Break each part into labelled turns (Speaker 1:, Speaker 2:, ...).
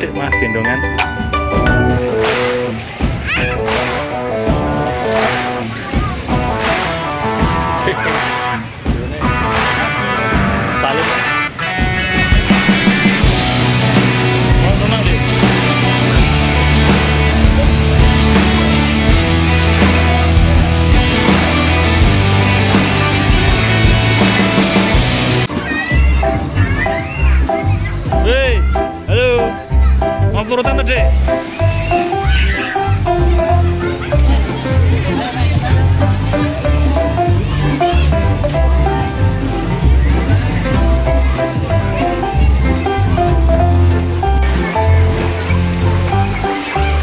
Speaker 1: adik mah gendongan. വന്നിട്ട്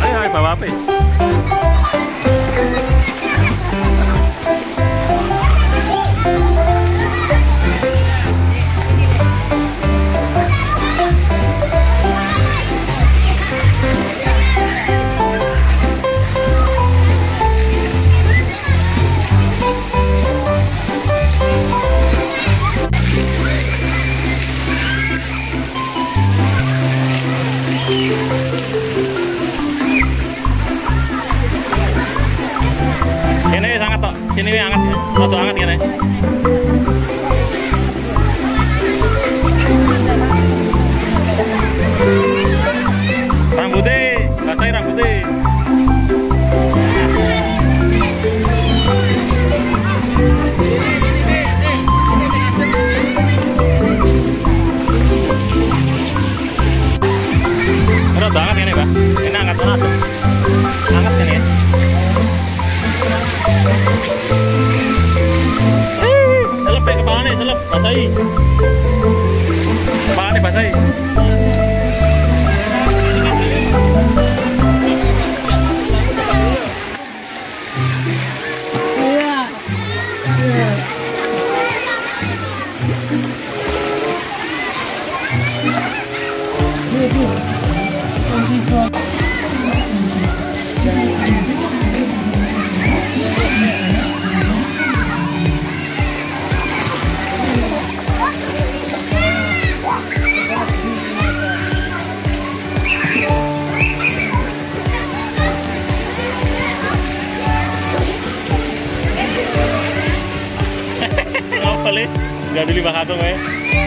Speaker 1: Hey, hi, Papa. Sini nih ya. Satu angkat kan ya. पले बहा दो मैं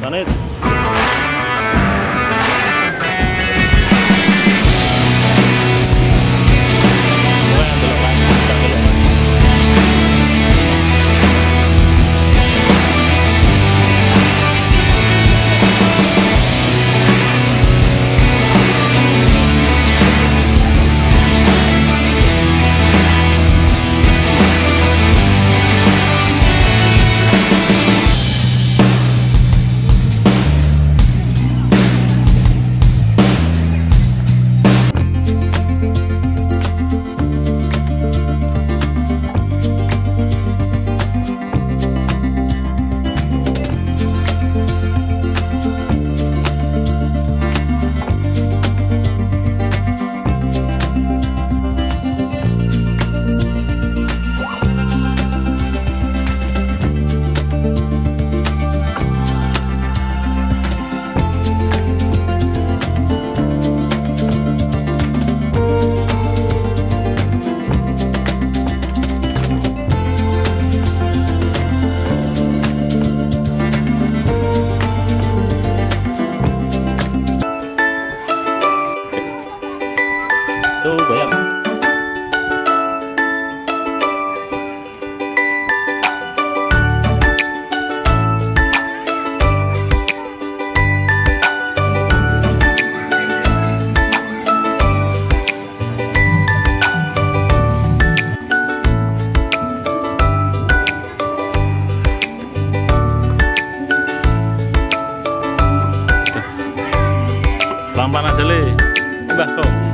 Speaker 1: done it. goyang Lampan asli, mbah kau.